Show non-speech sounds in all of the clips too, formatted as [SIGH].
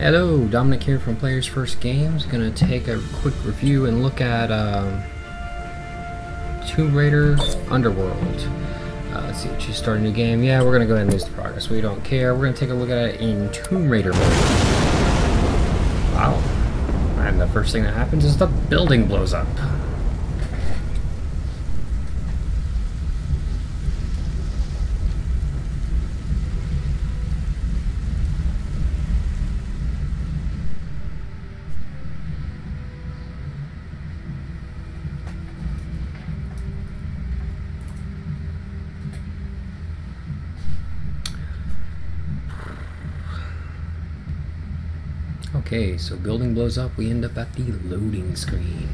Hello, Dominic here from Players First Games. Gonna take a quick review and look at um, Tomb Raider Underworld. Uh, let's see, she's starting a new game. Yeah, we're gonna go ahead and lose the progress. We don't care. We're gonna take a look at it in Tomb Raider mode. Wow. And the first thing that happens is the building blows up. Okay, so building blows up, we end up at the loading screen.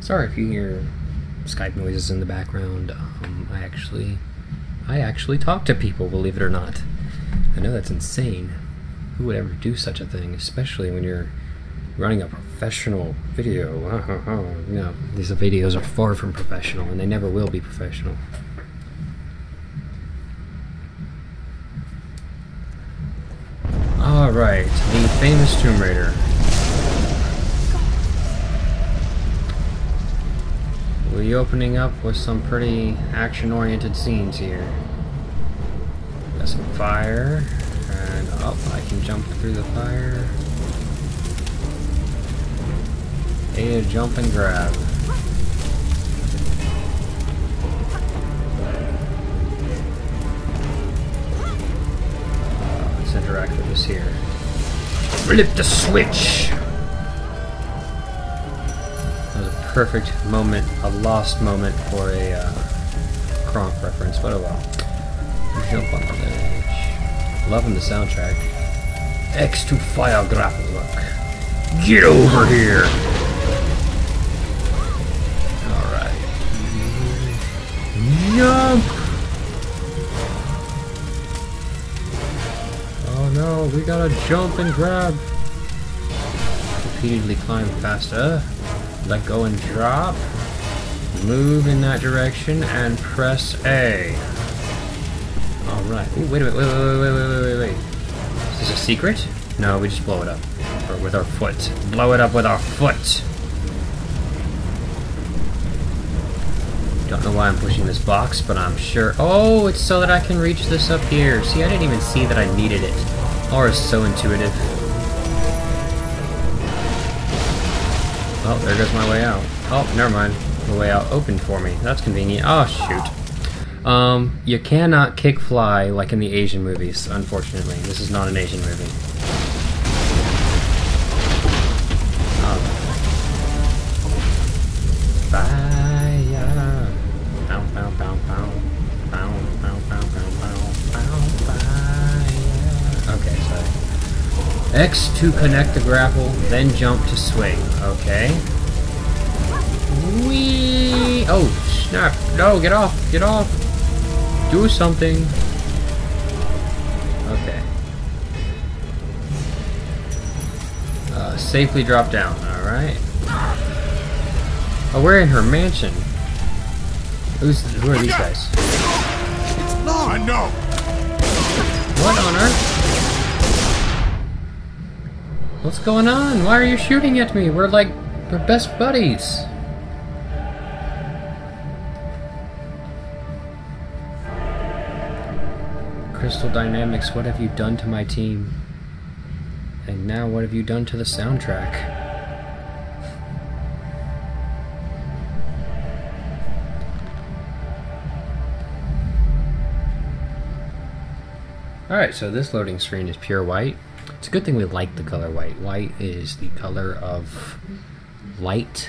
Sorry if you hear Skype noises in the background. Um, I actually, I actually talk to people, believe it or not. I know that's insane. Who would ever do such a thing, especially when you're running a professional video? [LAUGHS] no, these videos are far from professional, and they never will be professional. Alright, the famous Tomb Raider. We'll be opening up with some pretty action-oriented scenes here. Got some fire, and oh, I can jump through the fire. A jump and grab. Flip the switch! That was a perfect moment, a lost moment for a uh, Kronk reference, but oh well. Jump on the ledge. Loving the soundtrack. X to fire grapple look. Get over here! Alright. Jump! We gotta jump and grab. Repeatedly climb faster. Let go and drop. Move in that direction and press A. Alright. Wait a minute. Wait, wait, wait, wait, wait, wait, wait. Is this a secret? No, we just blow it up. Or with our foot. Blow it up with our foot. Don't know why I'm pushing this box, but I'm sure... Oh, it's so that I can reach this up here. See, I didn't even see that I needed it. R is so intuitive. Oh, there goes my way out. Oh, never mind. The way out opened for me. That's convenient. Oh, shoot. Um, you cannot kick fly like in the Asian movies, unfortunately. This is not an Asian movie. X to connect the grapple, then jump to swing. Okay. Whee! Oh, snap. No, get off. Get off. Do something. Okay. Uh, safely drop down. Alright. Oh, we're in her mansion. Who's, who are these guys? It's not. I know. What on earth? What's going on? Why are you shooting at me? We're like, we're best buddies. Crystal Dynamics, what have you done to my team? And now what have you done to the soundtrack? Alright, so this loading screen is pure white. It's a good thing we like the color white. White is the color of light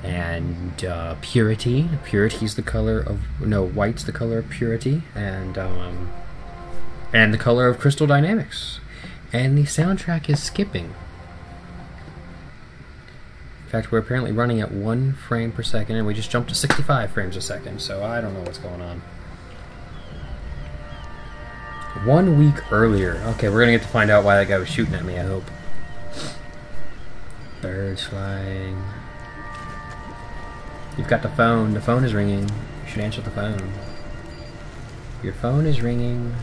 and uh, purity. Purity is the color of no white's the color of purity and um, and the color of crystal dynamics. And the soundtrack is skipping. In fact, we're apparently running at one frame per second, and we just jumped to 65 frames a second. So I don't know what's going on. One week earlier. Okay, we're gonna get to find out why that guy was shooting at me, I hope. Birds flying. You've got the phone. The phone is ringing. You should answer the phone. Your phone is ringing.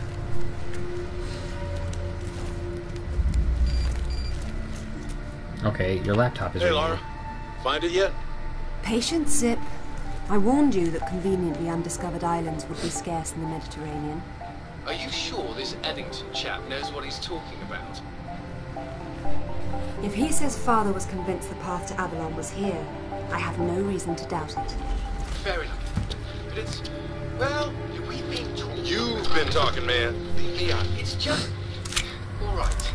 Okay, your laptop is Hey, ringing. Lara. Find it yet? Patience, Zip. I warned you that conveniently undiscovered islands would be scarce in the Mediterranean. Are you sure this Eddington chap knows what he's talking about? If he says father was convinced the path to Avalon was here, I have no reason to doubt it. Fair enough. But it's. Well, we've been talking. You've been talking, man. Yeah, it's just. Alright.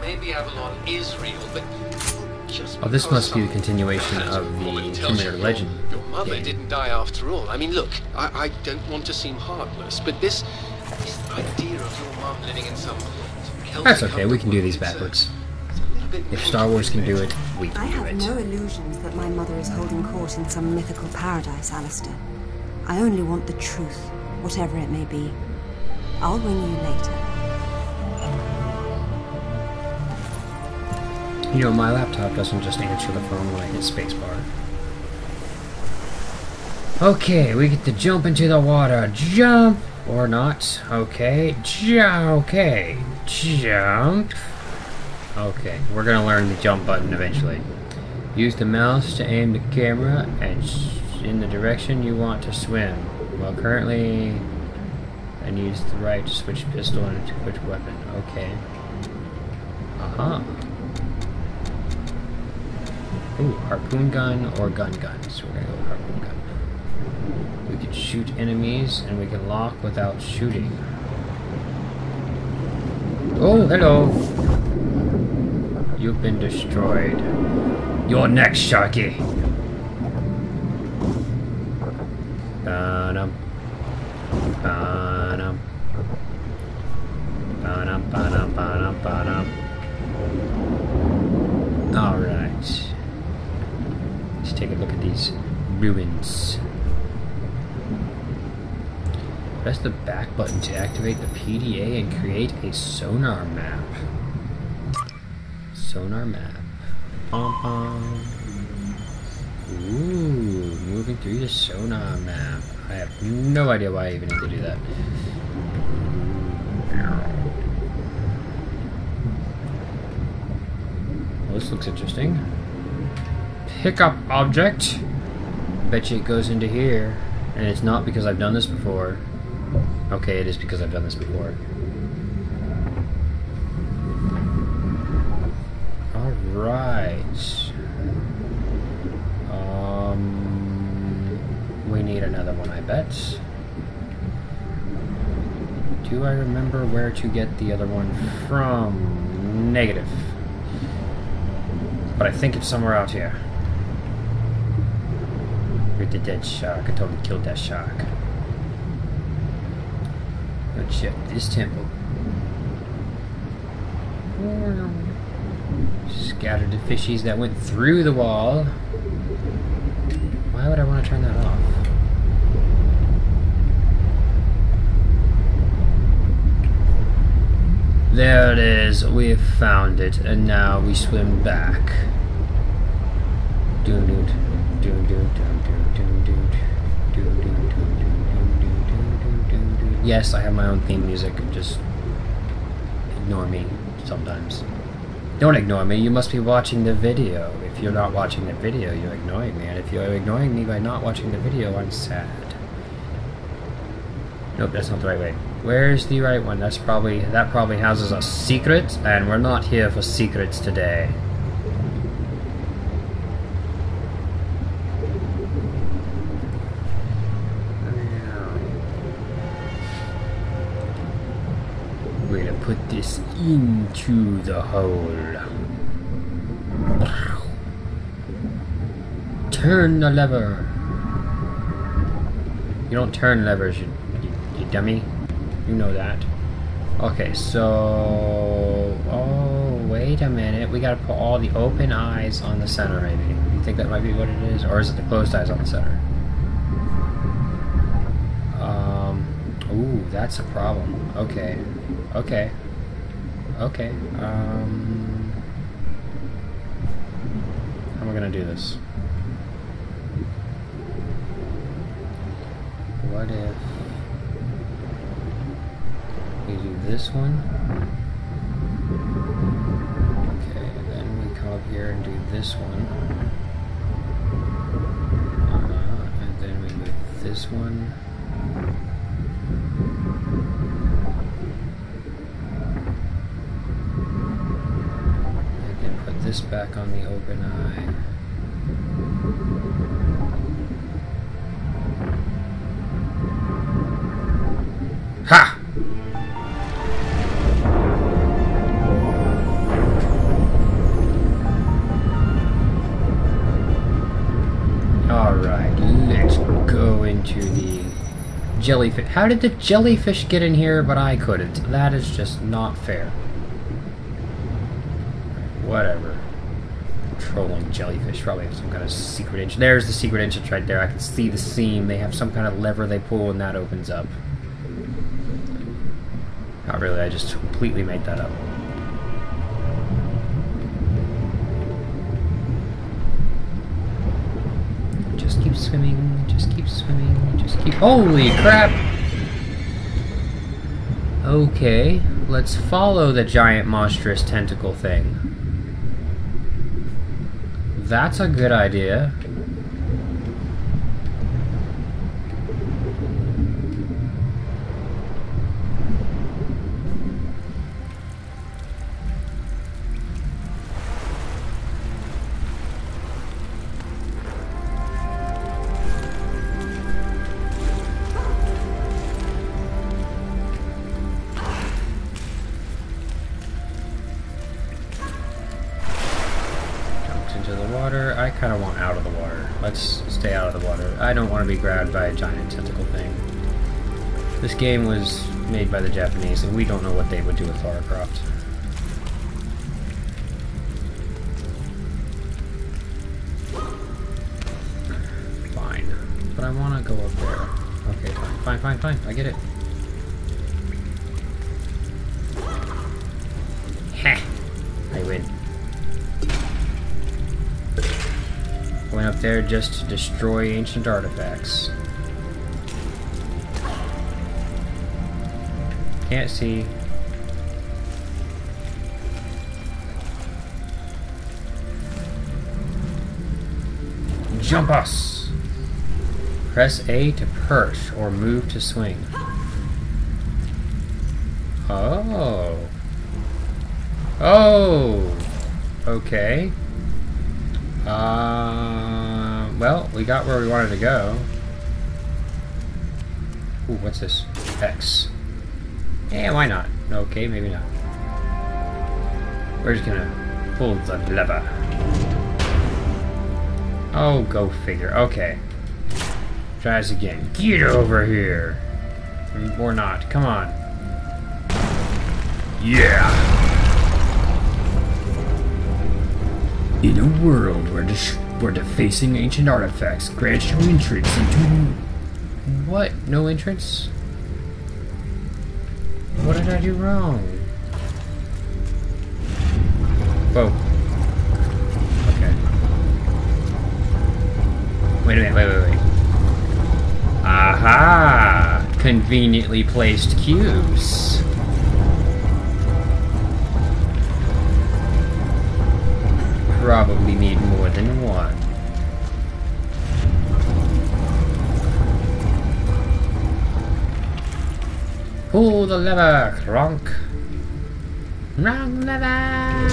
Maybe Avalon is real, but. Just Oh, this must be the continuation of the woman Terminator Legend Your, your mother game. didn't die after all. I mean, look, I, I don't want to seem heartless, but this. This That's okay, we can do these backwards. it's a little bit If Star Wars can do it, confusing. we I can do have it. no illusions that my mother is holding court in some mythical paradise, Alistair. I only want the truth, whatever it may be. I'll ring you later. You know, my laptop doesn't just answer the phone when I hit spacebar. Okay, we get to jump into the water. Jump! Or not. Okay. Jump. Okay. Jump. Okay, we're gonna learn the jump button eventually. Use the mouse to aim the camera and in the direction you want to swim. Well, currently, and use the right to switch pistol and to switch weapon. Okay. Uh-huh. Ooh, harpoon gun or gun gun. So we're gonna go harpoon shoot enemies and we can lock without shooting. Oh, hello. You've been destroyed. You're next, Sharky. Ba-dum. Ba-dum. Ba-dum, ba-dum, ba-dum, ba-dum. Alright. Let's take a look at these ruins. Press the back button to activate the PDA and create a sonar map. Sonar map. Pom pom. Ooh, moving through the sonar map. I have no idea why I even need to do that. Well, this looks interesting. Pickup object. Bet you it goes into here. And it's not because I've done this before. Okay, it is because I've done this before. Alright. Um, we need another one, I bet. Do I remember where to get the other one from? Negative. But I think it's somewhere out here. You're the dead shark. I totally killed that shark. Check this temple. Scattered the fishies that went through the wall. Why would I want to turn that off? There it is. We've found it, and now we swim back. Doon doon doon doon doon doon. Yes, I have my own theme music. Just ignore me sometimes. Don't ignore me. You must be watching the video. If you're not watching the video, you're ignoring me. And if you're ignoring me by not watching the video, I'm sad. Nope, that's not the right way. Where's the right one? That's probably that probably houses a secret, and we're not here for secrets today. We're gonna put this into the hole. Turn the lever. You don't turn levers, you, you, you dummy. You know that. Okay, so... Oh, wait a minute. We gotta put all the open eyes on the center, maybe. You think that might be what it is? Or is it the closed eyes on the center? Um... Ooh, that's a problem. Okay. Okay. Okay. Um... How am I gonna do this? What if... we do this one. Okay, then we come up here and do this one. Uh-huh, and then we move this one. And back on the open eye. Ha! Alright, let's go into the jellyfish. How did the jellyfish get in here, but I couldn't? That is just not fair. Whatever. Trolling jellyfish. Probably have some kind of secret entrance. There's the secret entrance right there. I can see the seam. They have some kind of lever they pull and that opens up. Not really, I just completely made that up. Just keep swimming, just keep swimming, just keep. Holy crap! Okay, let's follow the giant monstrous tentacle thing. That's a good idea. Game was made by the Japanese, and we don't know what they would do with Lara Croft. Fine. But I want to go up there. Okay, fine, fine, fine, fine. I get it. Heh. I win. Went up there just to destroy ancient artifacts. Can't see. Jump us! Press A to perch or move to swing. Oh. Oh. Okay. Uh, well, we got where we wanted to go. Ooh, what's this? X. Yeah, why not? Okay, maybe not. We're just gonna pull the lever. Oh, go figure. Okay. Try this again. Get over here. Or not. Come on. Yeah. In a world where, where defacing ancient artifacts grants you entrance into. What? No entrance? What did I do wrong? Whoa. Okay. Wait a minute, wait, wait, wait. Aha! Conveniently placed cubes. Probably need more than one. Pull the lever, Kronk. Wrong lever.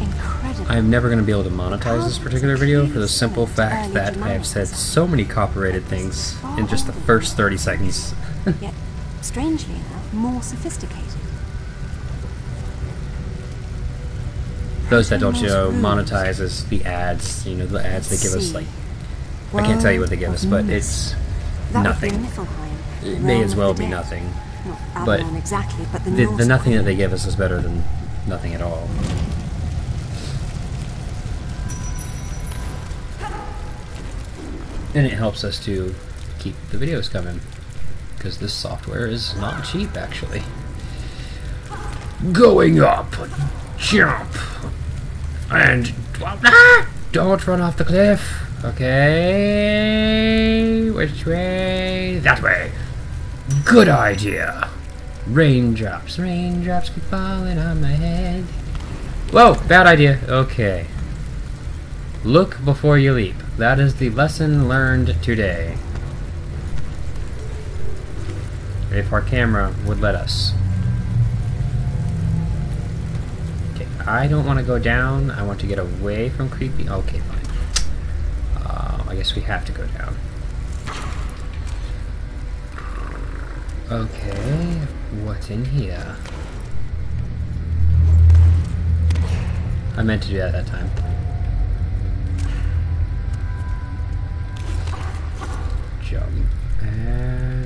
Incredible. I'm never going to be able to monetize this particular video for the simple fact that I have said so many copyrighted things in just the first 30 seconds. [LAUGHS] Yet, strangely enough, more sophisticated. Those that don't know, monetize is the ads, you know, the ads they give us, like, I can't tell you what they give us, but it's nothing. be Niflheim, the It may as well be nothing. But exactly, but the, The, nothing that they give us is better than nothing at all. And it helps us to keep the videos coming. Because this software is not cheap, actually. Going up, jump, and ah! [LAUGHS] Don't run off the cliff. Okay. Which way? That way. Good idea. Raindrops, raindrops keep falling on my head. Whoa, bad idea. Okay. Look before you leap. That is the lesson learned today. If our camera would let us. I don't want to go down. I want to get away from creepy. Okay, fine. Um, I guess we have to go down. Okay, what's in here? I meant to do that that time. Jump. And...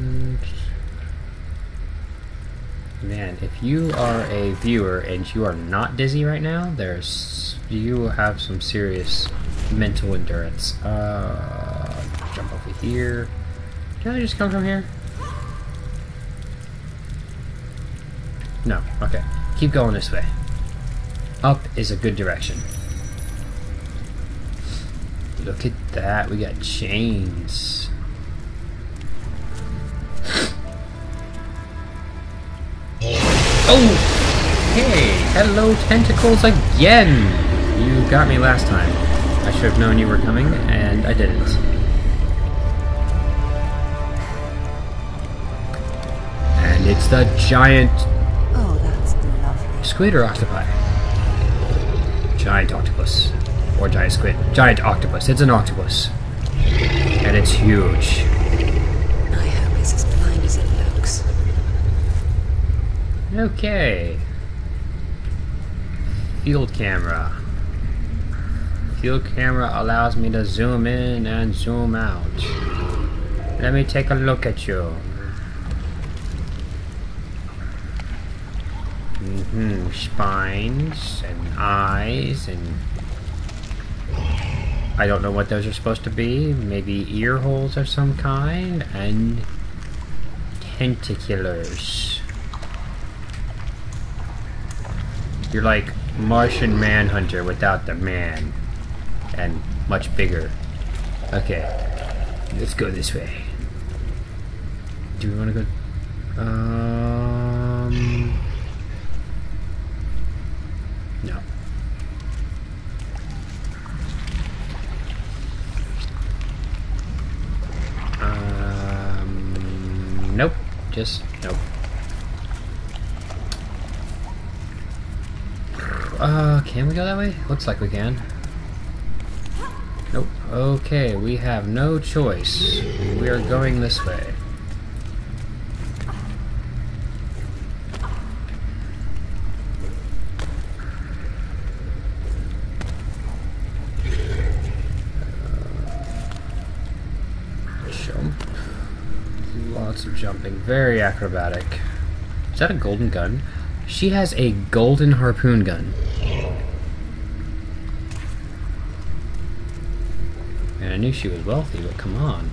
Man, if you are a viewer and you are not dizzy right now, there's... You have some serious mental endurance. Uh, jump over here. Did I just come from here? No. Okay. Keep going this way. Up is a good direction. Look at that. We got chains. Oh! Hey! Hello, tentacles again! You got me last time. I should have known you were coming, and I didn't. And it's the giant Oh, that's lovely. Squid or octopi? Giant octopus. Or giant squid. Giant octopus. It's an octopus. And it's huge. Okay. Field camera. Field camera allows me to zoom in and zoom out. Let me take a look at you. Mm hmm Spines and eyes and I don't know what those are supposed to be. Maybe ear holes of some kind and tentaculars. You're like Martian Manhunter without the man. And much bigger. Okay. Let's go this way. Do we want to go? Um. No. Um. Nope. Just nope. Uh, can we go that way? Looks like we can. Nope. Okay, we have no choice. We are going this way. Jump. Lots of jumping. Very acrobatic. Is that a golden gun? She has a golden harpoon gun. And I knew she was wealthy, but come on.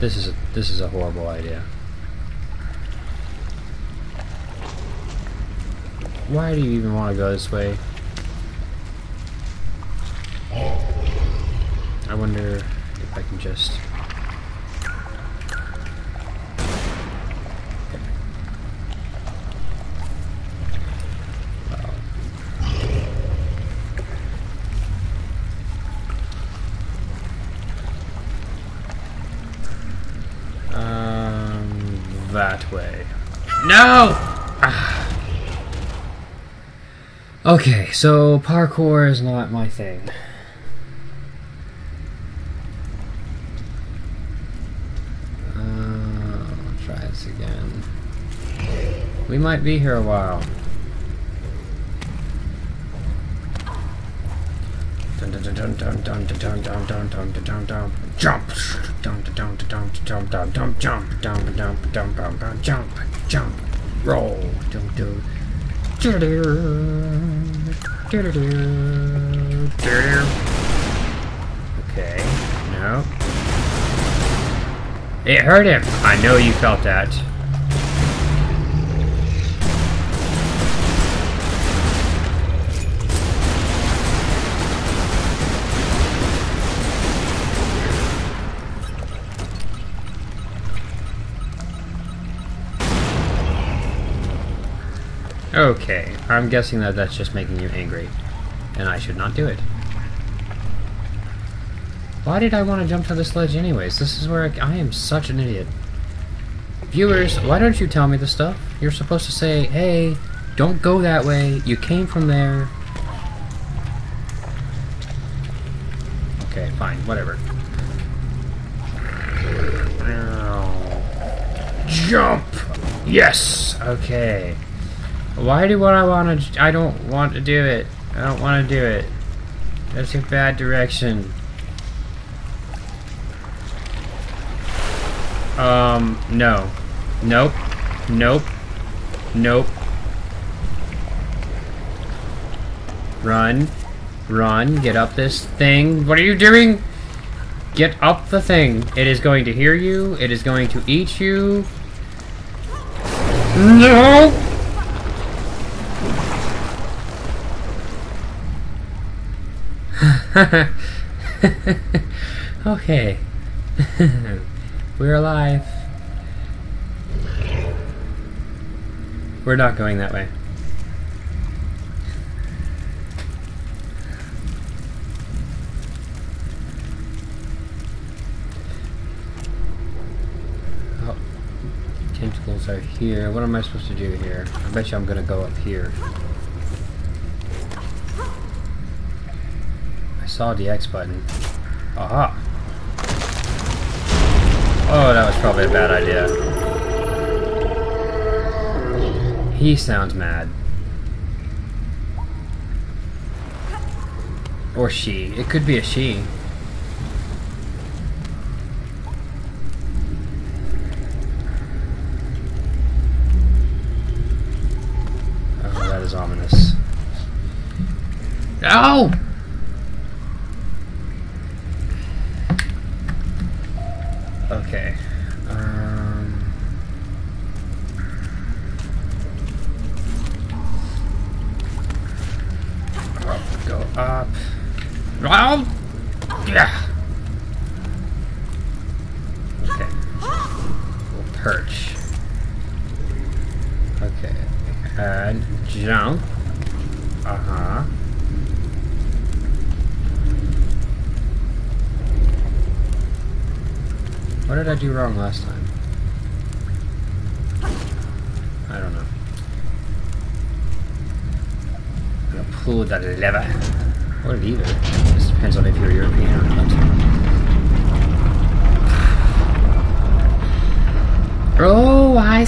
This is a, this is a horrible idea. Why do you even want to go this way? I wonder if I can just Okay, so parkour is not my thing. Uh, try this again. We might be here a while. Jump! Jump! Jump! Jump! Jump! Jump! Roll! Jump! Jump! Okay, no. It hurt him. I know you felt that. Okay, I'm guessing that that's just making you angry. And I should not do it. Why did I want to jump to this ledge anyways? This is where I, I am such an idiot. Viewers, why don't you tell me the stuff? You're supposed to say, hey, don't go that way. You came from there. Okay, fine, whatever. Jump! Yes! Okay. Why do what I want to... I don't want to do it. I don't want to do it. That's a bad direction. Um, no. Nope. Nope. Nope. Run. Run. Get up this thing. What are you doing? Get up the thing. It is going to hear you. It is going to eat you. No! [LAUGHS] okay. [LAUGHS] We're alive. We're not going that way. Oh, tentacles are here. What am I supposed to do here? I bet you I'm gonna go up here. Saw the X button. Aha! Oh, that was probably a bad idea. He sounds mad. Or she. It could be a she. Oh, that is ominous. Ow!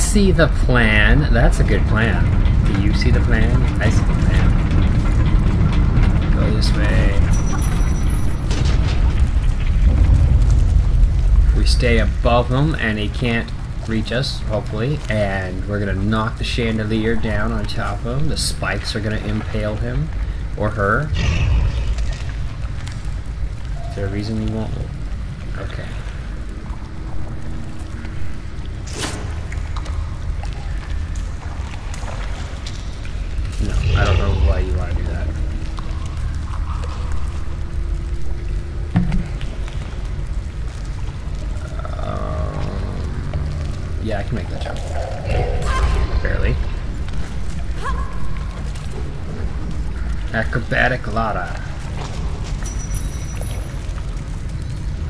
See the plan. That's a good plan. Do you see the plan? I see the plan. Go this way. we stay above him and he can't reach us, hopefully, and we're gonna knock the chandelier down on top of him. The spikes are gonna impale him or her. Is there a reason you won't? Yeah, I can make that jump. Barely. Acrobatic Lara.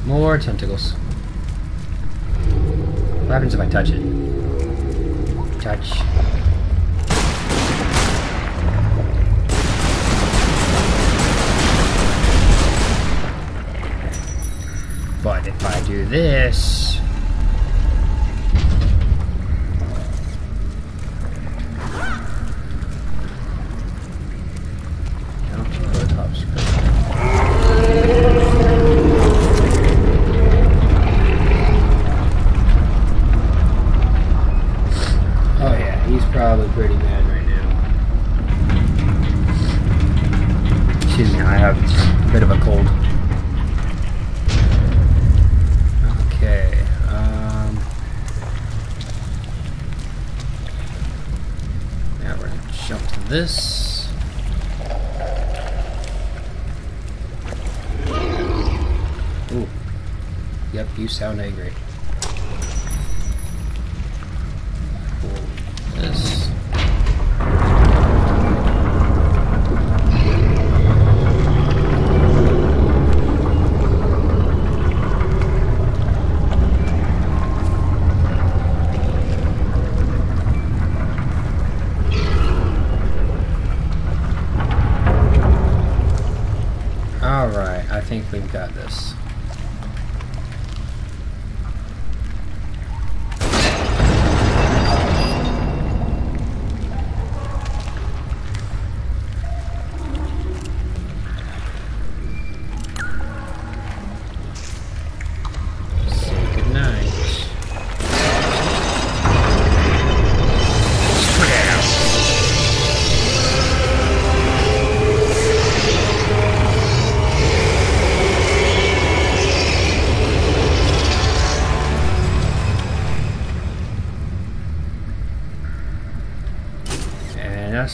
More tentacles. What happens if I touch it? Touch. But if I do this...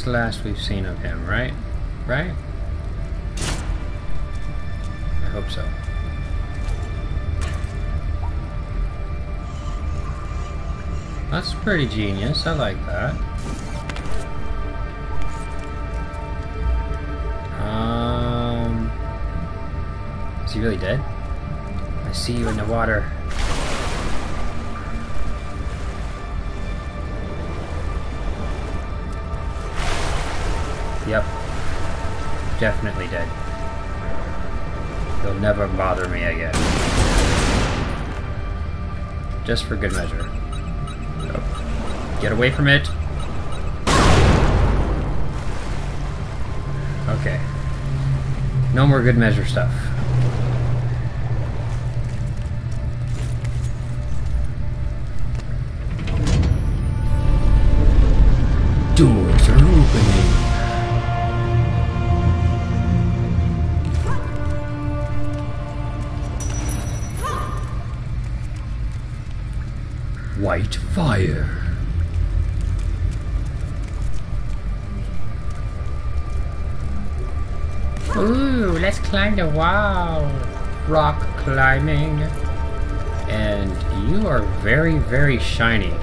the last we've seen of him, right? Right? I hope so. That's pretty genius. I like that. Um, is he really dead? I see you in the water. Definitely dead. He'll never bother me again. Just for good measure. Nope. Get away from it. Okay. No more good measure stuff. Rock climbing. And you are very, very shiny.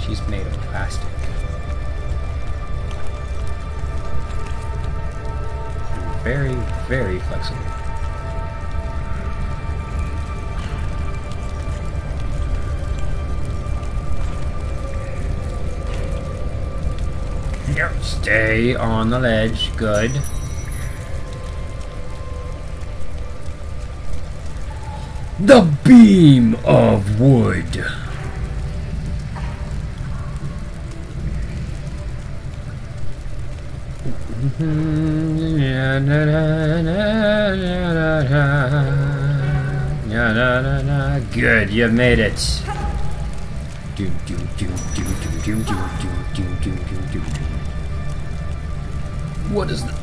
She's made of plastic. Very, very flexible. Yep, stay on the ledge. Good. The beam of wood. Good, you made it. Do do do do do do do. What is that?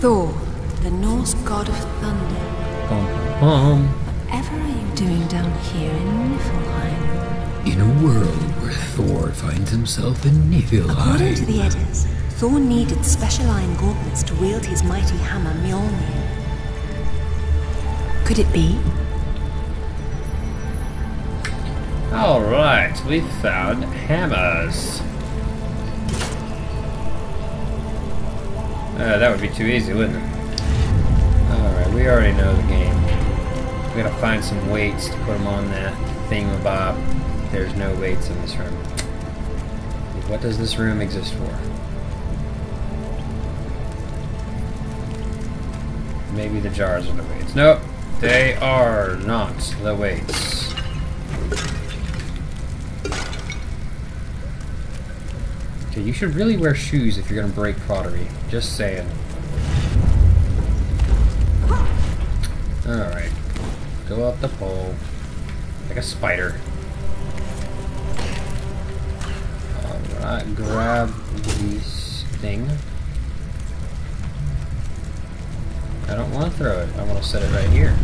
Thor, the Norse god of thunder. Bum bum. Whatever are you doing down here in Niflheim? In a world where Thor finds himself in Niflheim. According to the Eddas, Thor needed special iron gauntlets to wield his mighty hammer Mjolnir. Could it be? Alright, we found hammers. Uh, that would be too easy, wouldn't it? Alright, we already know the game. We gotta find some weights to put them on that thingamabob. There's no weights in this room. What does this room exist for? Maybe the jars are the weights. Nope, they are not the weights. You should really wear shoes if you're gonna break pottery. Just saying. Alright. Go up the pole. Like a spider. Alright, grab this thing. I don't want to throw it. I want to set it right here.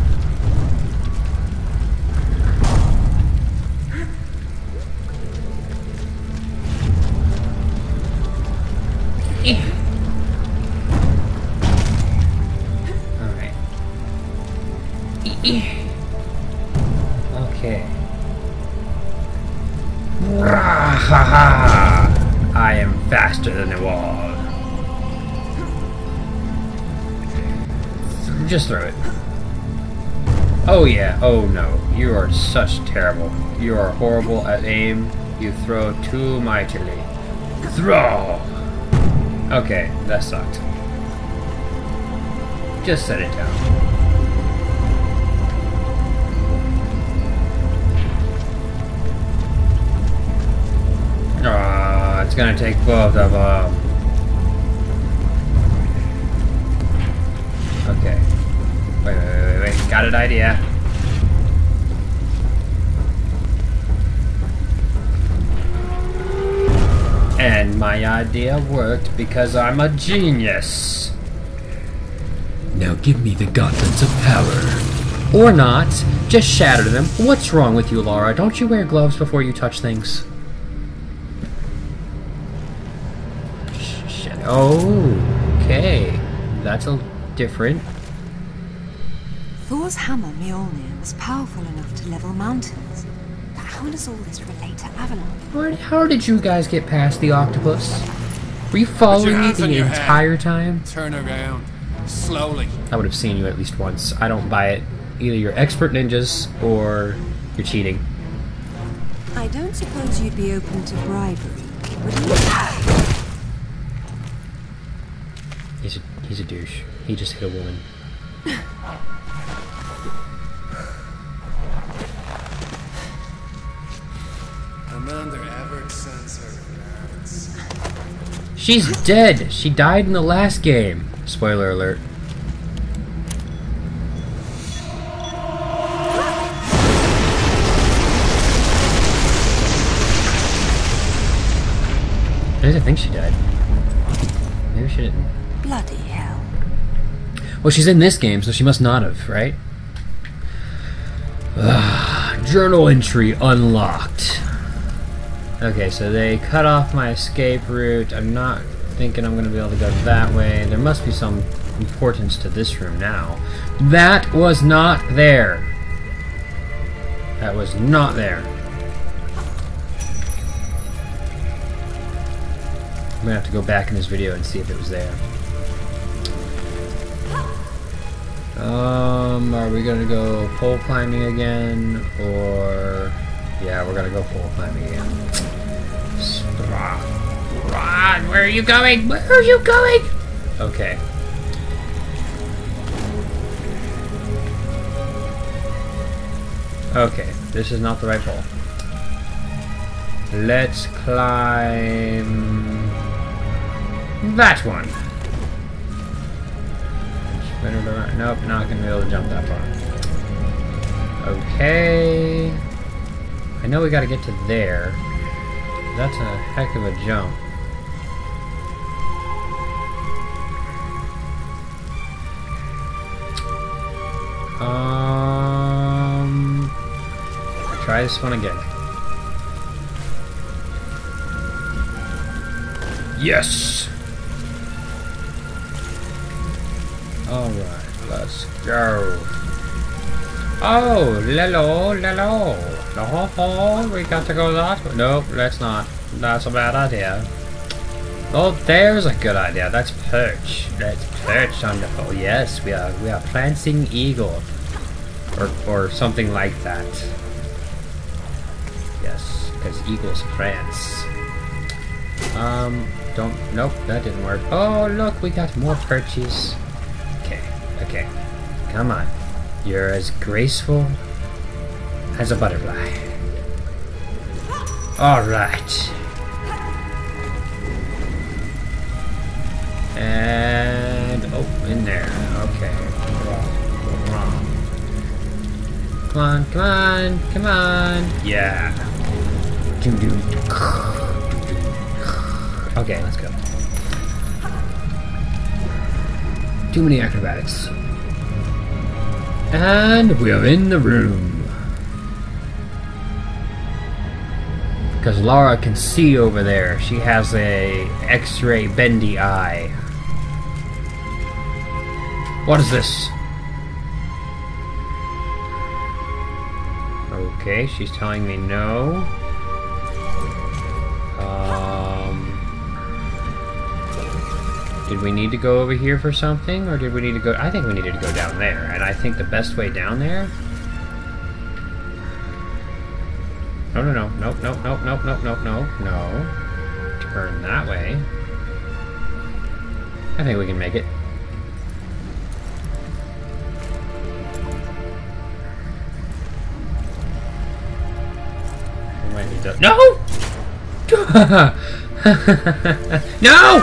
Oh no. You are such terrible. You are horrible at aim. You throw too mightily. Throw! Okay, that sucked. Just set it down. Ah, it's gonna take both of them. Okay. Wait, wait, wait, wait. Got an idea. And my idea worked because I'm a genius. Now give me the gauntlets of power. Or not. Just shatter them. What's wrong with you, Lara? Don't you wear gloves before you touch things? Sh- sh- Oh, okay. That's a different. Thor's hammer, Mjolnir, was powerful enough to level mountains. But how does all this relate to Avalon? Where, how did you guys get past the octopus? Were you following me the your head. entire time? Turn around. Slowly. I would have seen you at least once. I don't buy it. Either you're expert ninjas or you're cheating. I don't suppose you'd be open to bribery, would you? He's a, he's a douche. He just hit a woman. [LAUGHS] Amanda Evert sends her regards. She's dead! She died in the last game. Spoiler alert. I didn't think she died. Maybe she didn't. Bloody hell. Well, she's in this game, so she must not have, right? Ugh, journal entry unlocked. Okay, so they cut off my escape route. I'm not thinking I'm going to be able to go that way. There must be some importance to this room now. That was not there. That was not there. I'm going to have to go back in this video and see if it was there. Um, are we gonna go pole climbing again, or yeah, we're gonna go pole climbing again. Run! Where are you going? Where are you going? Okay. Okay, this is not the right pole. Let's climb that one. Spin it around. Nope, not gonna be able to jump that far. Okay. I know we gotta get to there. That's a heck of a jump. Um, try this one again. Yes. Alright, let's go. Oh, lelo, lelo. Oh, we got to go that way. Nope, let's not. That's a bad idea. Oh, there's a good idea. That's perch. Let's perch on the pole. Yes, we are. We are prancing eagle, or or something like that. Yes, because eagles prance. Um, don't. Nope, that didn't work. Oh, look, we got more perches. Okay, okay. Come on. You're as graceful as a butterfly. Alright. And oh, in there. Okay. Wrong. Wrong. Come on, come on, come on. Yeah. Doom, doom. Okay, let's go. Too many acrobatics. And we are in the room. Because Lara can see over there. She has a X-ray bendy eye. What is this? Okay, she's telling me no. Um, did we need to go over here for something, or did we need to go? I think we needed to go down there, and I think the best way down there No, no, no, no, no, no, no, no, no, no, no. Turn that way. I think we can make it. We might need to. No! [LAUGHS] no!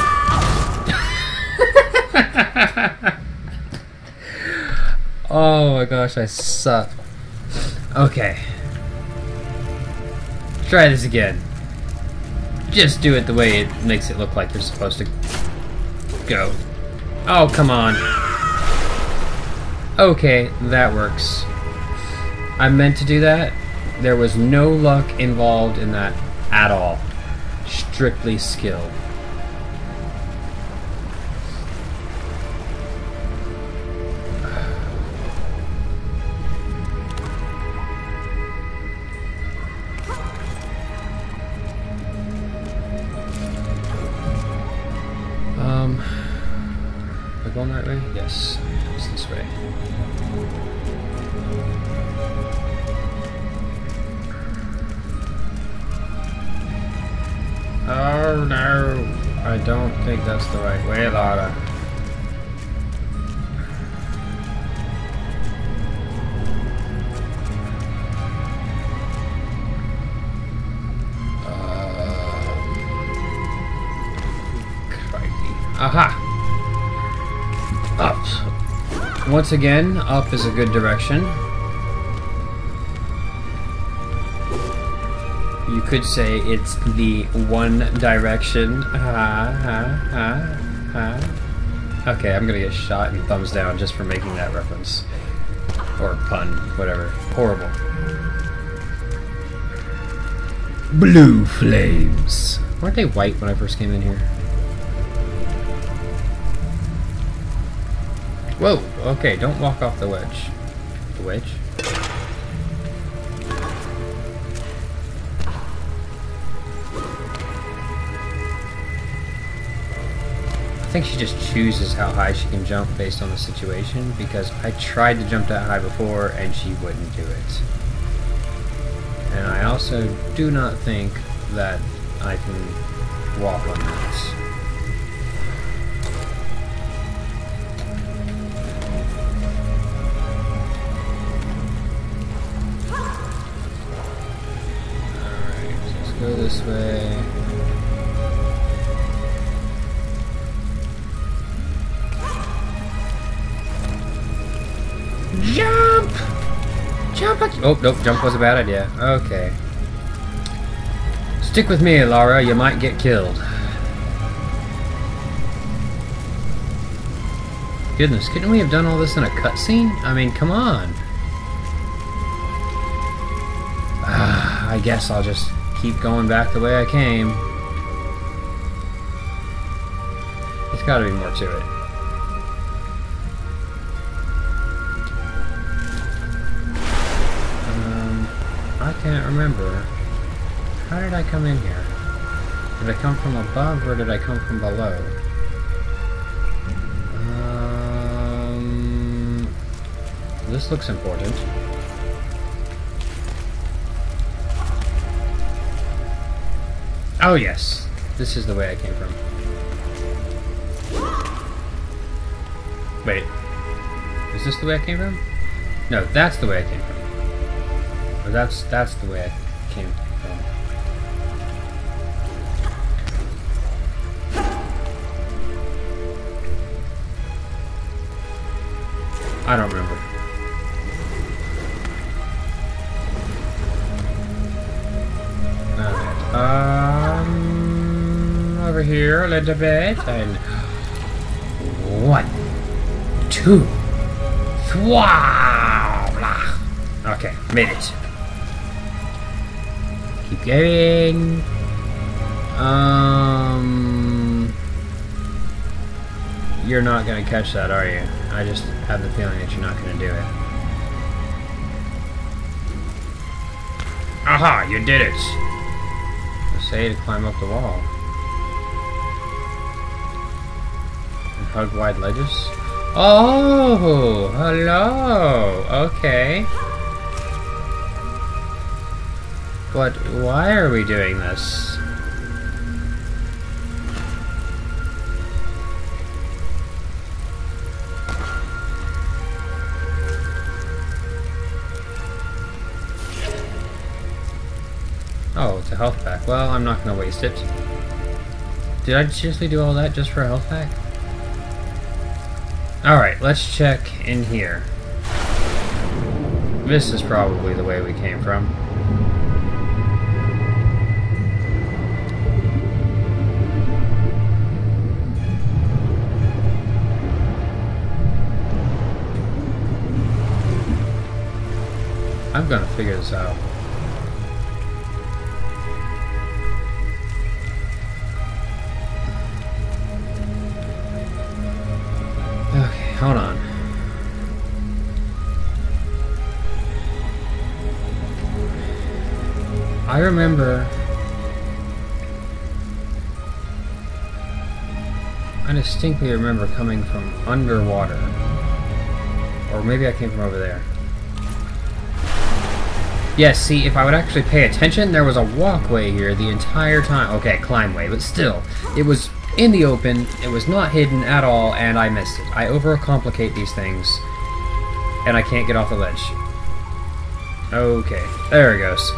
[LAUGHS] oh my gosh, I suck. Okay. Try this again. Just do it the way it makes it look like you're supposed to go. Oh, come on. Okay, that works. I meant to do that. There was no luck involved in that at all. Strictly skill. No! I don't think that's the right way, Lara. Uh, crikey. Aha! Up. Once again, up is a good direction. Could say it's the one direction. Ha ha ha. Okay, I'm gonna get shot and thumbs down just for making that reference. Or pun, whatever. Horrible. Blue flames. Weren't they white when I first came in here? Whoa, okay, don't walk off the wedge. Think she just chooses how high she can jump based on the situation because I tried to jump that high before and she wouldn't do it. And I also do not think that I can walk on this. Alright, let's go this way. Oh, nope, jump was a bad idea. Okay. Stick with me, Lara, you might get killed. Goodness, couldn't we have done all this in a cutscene? I mean, come on. Ah, I guess I'll just keep going back the way I came. There's gotta be more to it. Can't remember. How did I come in here? Did I come from above or did I come from below? Um, this looks important. Oh yes, this is the way I came from. Wait, is this the way I came from? No, that's the way I came from. That's that's the way I came from. I don't remember. Um, over here a little bit, and one, two, three. Okay, made it. Going. Um, you're not gonna catch that, are you? I just have the feeling that you're not gonna do it. Aha! You did it! Say to climb up the wall. And hug wide ledges? Oh! Hello! Okay. But why are we doing this? Oh, it's a health pack. Well, I'm not gonna waste it. Did I seriously do all that just for a health pack? Alright, let's check in here. This is probably the way we came from. Gonna figure this out. Okay, hold on. I remember I distinctly remember coming from underwater. Or maybe I came from over there. Yes, see, if I would actually pay attention, there was a walkway here the entire time. Okay, climb but still, it was in the open, it was not hidden at all, and I missed it. I overcomplicate these things, and I can't get off the ledge. Okay, there it goes.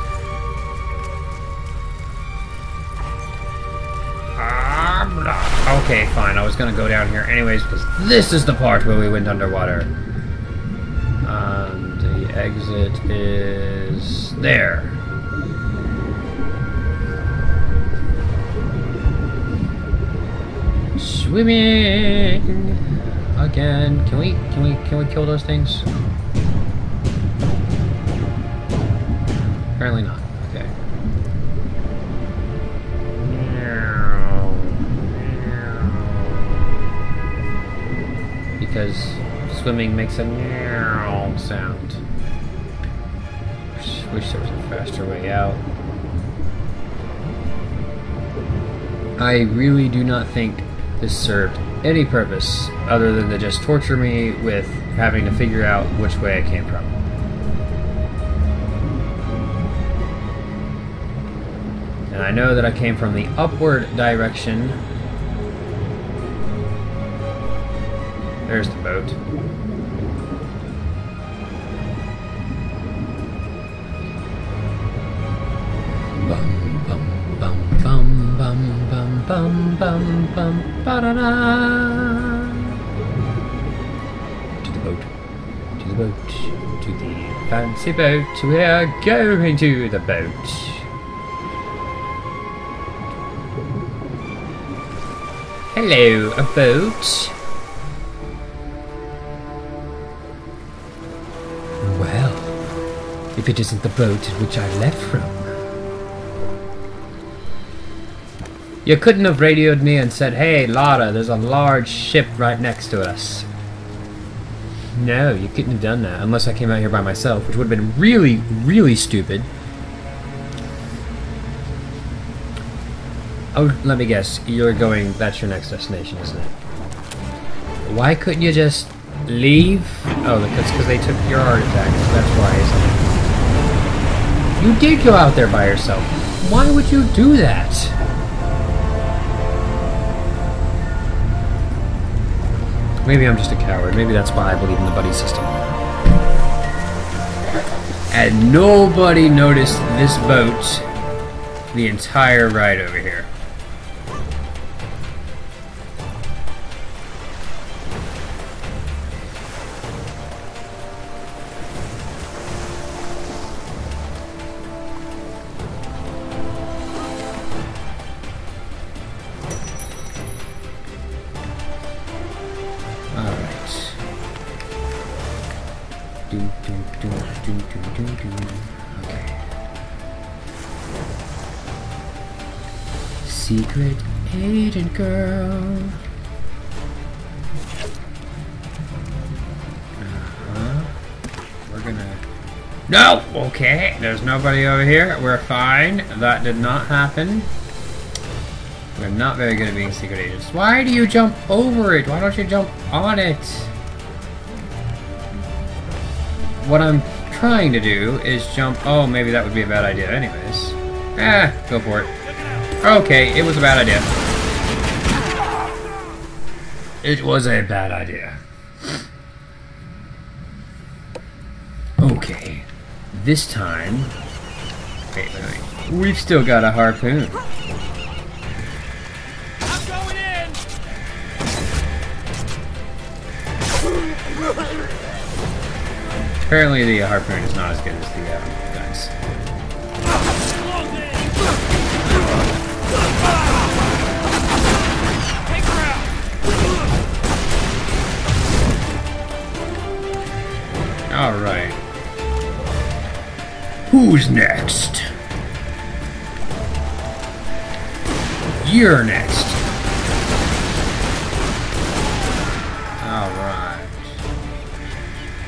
Okay, fine, I was gonna go down here anyways, because this is the part where we went underwater. Exit is there. Swimming again. Can we can we can we kill those things? Apparently not. Okay. Because swimming makes a meow sound. Wish there was a faster way out. I really do not think this served any purpose other than to just torture me with having to figure out which way I came from. And I know that I came from the upward direction. There's the boat. To the boat. To the boat. To the fancy boat. We are going to the boat. Hello, a boat. Well, if it isn't the boat in which I left from. You couldn't have radioed me and said, hey, Lara, there's a large ship right next to us. No, you couldn't have done that unless I came out here by myself, which would have been really, really stupid. Oh, let me guess. You're going, that's your next destination, isn't it? Why couldn't you just leave? Oh, that's because they took your artifact. That's why? You did go out there by yourself. Why would you do that? Maybe I'm just a coward. Maybe that's why I believe in the buddy system. And nobody noticed this boat the entire ride over here. Nobody over here. We're fine. That did not happen. We're not very good at being secret agents. Why do you jump over it? Why don't you jump on it? What I'm trying to do is jump. Oh, maybe that would be a bad idea, anyways. Ah, go for it. Okay, it was a bad idea. It was a bad idea. Okay, this time. We've still got a harpoon. I'm going in! Apparently, the harpoon is not as good as the uh, Who's next? You're next. All right.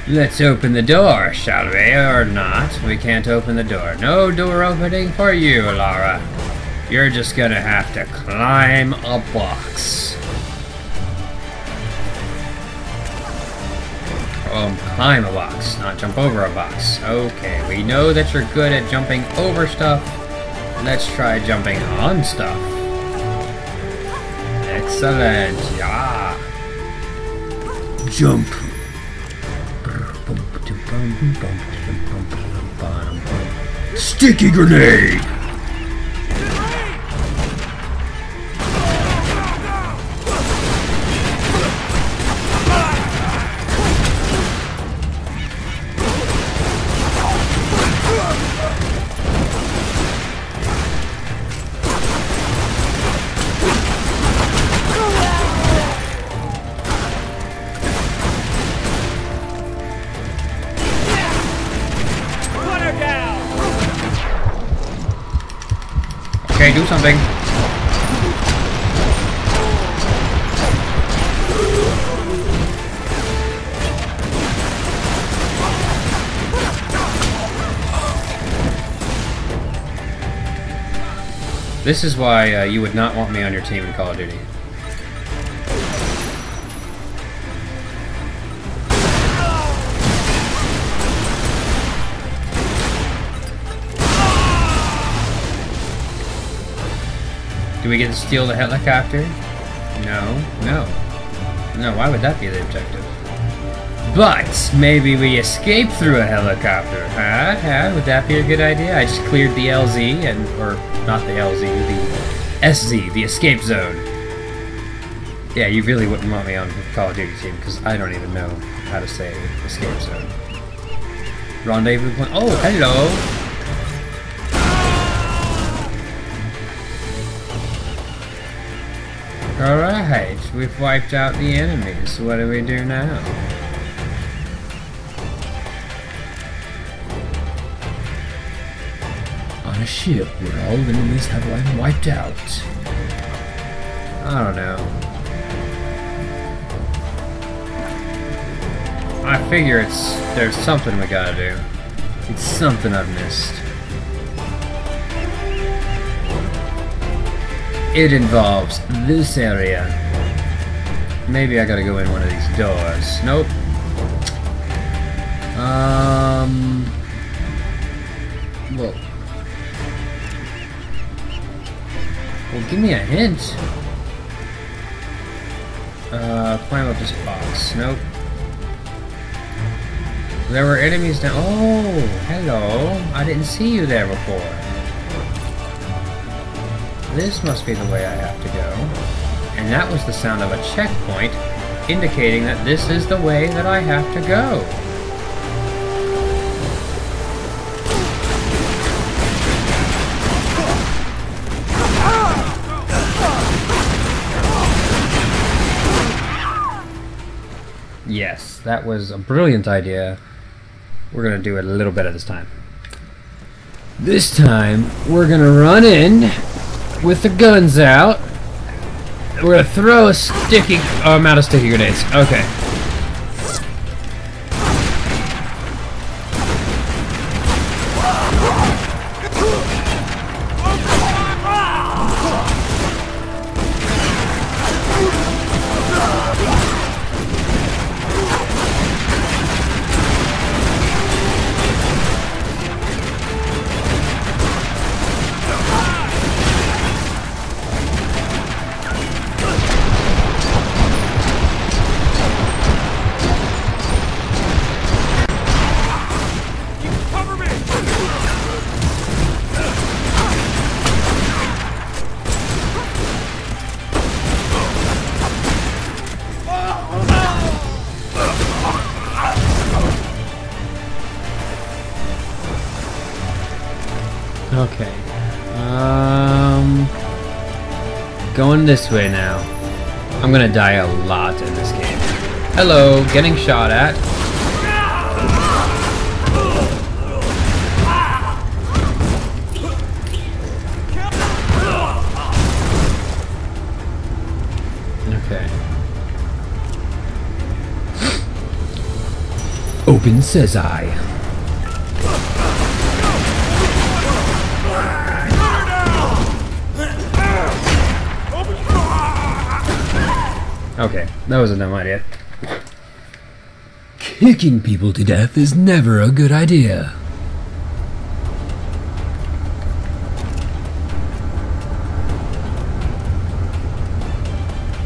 Let's open the door, shall we, or not? We can't open the door. No door opening for you, Lara. You're just gonna have to climb a box. Climb a box, not jump over a box. Okay, we know that you're good at jumping over stuff. Let's try jumping on stuff. Excellent, yeah. Jump. Sticky grenade! Something. This is why uh, you would not want me on your team in Call of Duty. Do we get to steal the helicopter? No, no. No, why would that be the objective? But maybe we escape through a helicopter, huh? Would that be a good idea? I just cleared the LZ and or not the LZ, the SZ, the escape zone. Yeah, you really wouldn't want me on Call of Duty team because I don't even know how to say escape zone. Rendezvous point. Oh, hello. Alright, we've wiped out the enemies. What do we do now? On a ship where all the enemies have been wiped out. I don't know. I figure it's there's something we gotta do. It's something I've missed. It involves this area. Maybe I gotta go in one of these doors. Nope. Um. Well. Well, give me a hint. Uh, climb up this box. Nope. There were enemies down. Oh, hello. I didn't see you there before. This must be the way I have to go. And that was the sound of a checkpoint, indicating that this is the way that I have to go. Yes, that was a brilliant idea. We're gonna do it a little better this time. This time, we're gonna run in with the guns out. We're gonna throw a sticky. Oh, I'm out of sticky grenades. Okay. This way now. I'm gonna die a lot in this game. Hello, getting shot at. Okay. Open says I. Okay, that was a dumb idea. Kicking people to death is never a good idea.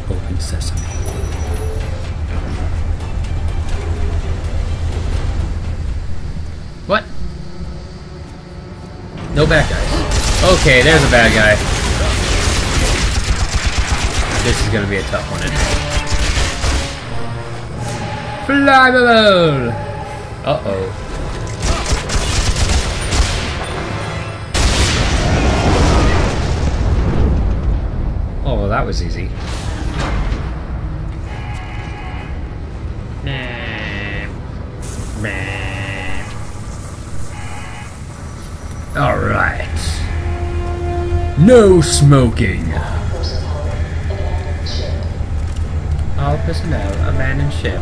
Open sesame. What? No bad guys. Okay, there's a bad guy. This is gonna be a tough one. Isn't? Flammable! Uh-oh. Oh, well that was easy. Alright. No smoking. All personnel, abandon ship.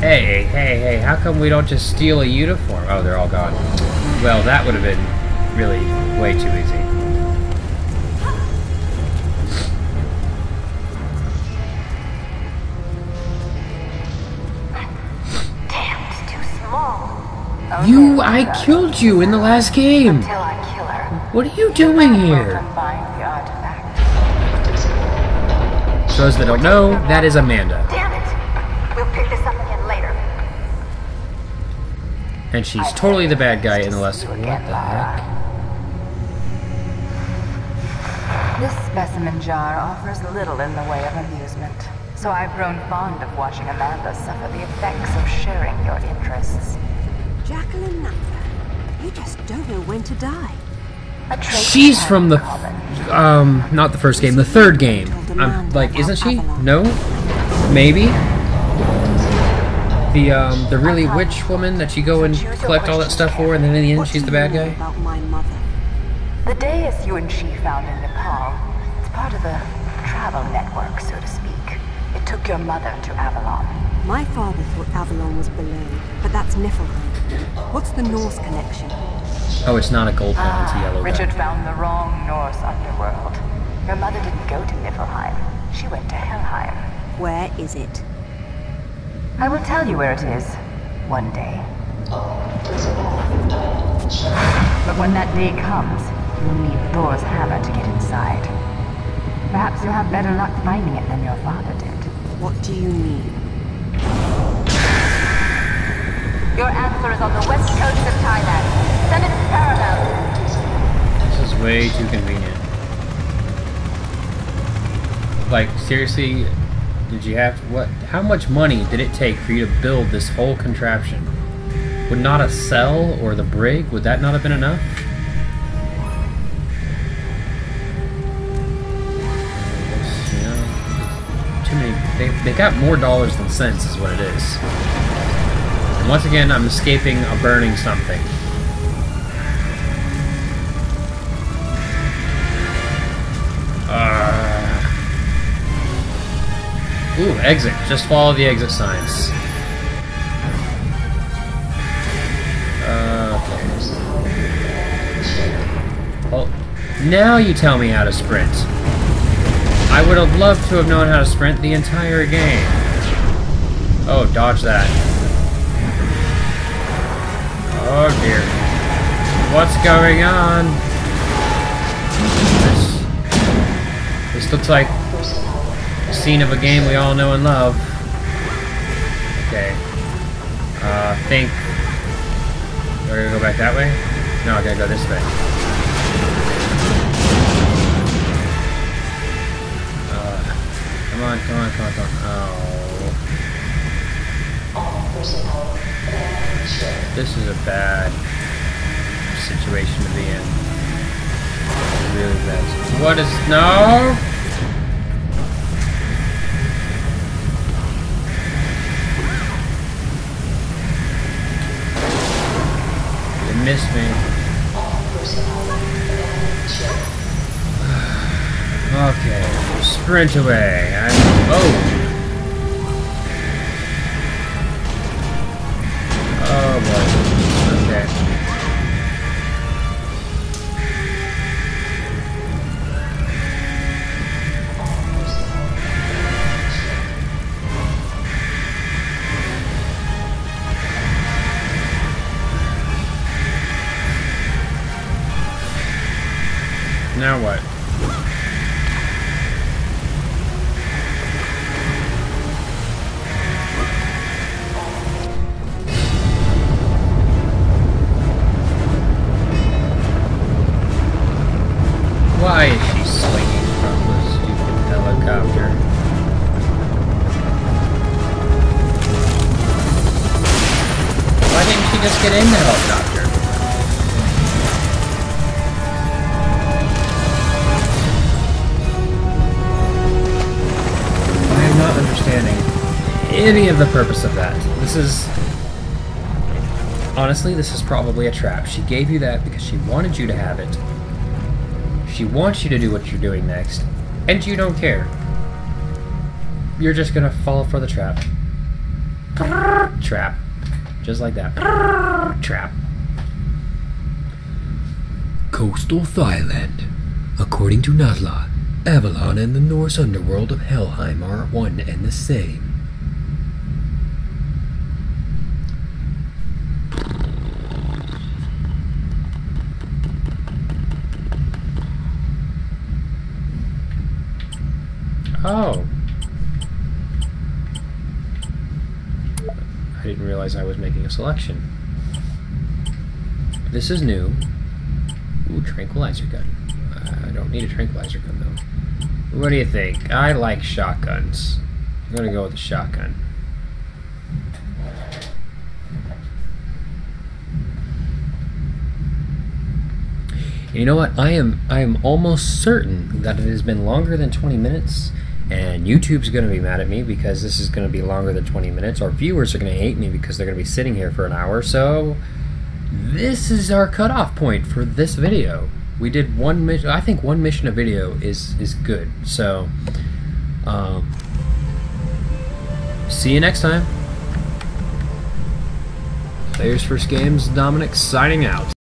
Hey, hey, hey, how come we don't just steal a uniform? Oh, they're all gone. Well, that would have been really way too easy. Damn, it's too small. Oh, you, I killed you in the last game! Until I kill her. What are you doing here? Find the artifact. For those that don't know, that is Amanda. And she's totally the bad guy in the last What the heck? This specimen jar offers little in the way of amusement. So I've grown fond of watching Amanda suffer the effects of sharing your interests. Jacqueline Natla, you just don't know when to die. A trait we She's from the, um, not the first game, the third game. I'm like, isn't she? No? Maybe? The, um, the really witch woman that you go and collect all that stuff for, and then in the end she's the bad guy? About my mother. The dais you and she found in Nepal, it's part of a travel network, so to speak. It took your mother to Avalon. My father thought Avalon was below, but that's Niflheim. What's the Norse connection? Oh, it's not a gold one, it's a Ah, yellow Richard guy. found the wrong Norse underworld. Your mother didn't go to Niflheim. She went to Helheim. Where is it? I will tell you where it is. One day. But when that day comes, you'll need Thor's hammer to get inside. Perhaps you'll have better luck finding it than your father did. What do you mean? Your answer is on the west coast of Thailand. Send it to Paramount. This is way too convenient. Like, seriously, did you have what? How much money did it take for you to build this whole contraption? Would not a cell or the brig, would that not have been enough? Too many. They, they got more dollars than cents, is what it is. And once again, I'm escaping a burning something. Ooh, exit. Just follow the exit signs. Uh, okay. Well, now you tell me how to sprint. I would have loved to have known how to sprint the entire game. Oh, dodge that. Oh dear. What's going on? This, this looks like scene of a game we all know and love. Okay. Uh, think... We're gonna go back that way? No, I gotta go this way. Uh, come on, come on, come on, come on. Oh. This is a bad situation to be in. Really fast. What is no? Missed me. Okay, sprint away. I'm oh. Oh boy. Get in the helicopter? I am not understanding any of the purpose of that. This is... Honestly, this is probably a trap. She gave you that because she wanted you to have it. She wants you to do what you're doing next, and you don't care. You're just gonna fall for the trap. Trap. Just like that. Trap. Coastal Thailand. According to Natla, Avalon and the Norse underworld of Helheim are one and the same. Oh. I didn't realize I was making a selection. This is new. Ooh, tranquilizer gun. Uh, I don't need a tranquilizer gun though. What do you think? I like shotguns. I'm gonna go with the shotgun. You know what? I am I am almost certain that it has been longer than 20 minutes and YouTube's going to be mad at me because this is going to be longer than 20 minutes or viewers are going to hate me because they're going to be sitting here for an hour. So this is our cutoff point for this video. We did one mission. I think one mission a video is is good. So um, see you next time. Players First Games, Dominic signing out.